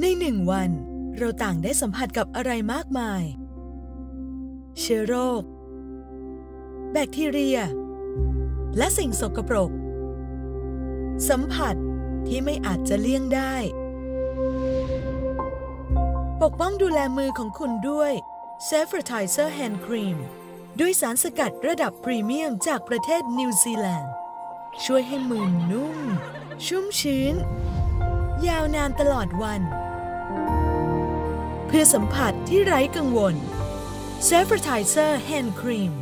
ในหนึ่งวัน เราต่างได้สัมผัสกับอะไรมากมาย เชื้อโรค แบคทีเรีย และสิ่งสกปรก สัมผัสที่ไม่อาจจะเลี่ยงได้ ปกป้องดูแลมือของคุณด้วย s a f e r t i z e r Hand Cream ด้วยสารสกัดระดับพรีเมียมจากประเทศนิวซีแลนด์ ช่วยให้มือนุ่ม ชุ่มชื้น ยาวนานตลอดวัน เพื่อสัมผัสที่ไร้กังวล s a f e r t i z e r Hand Cream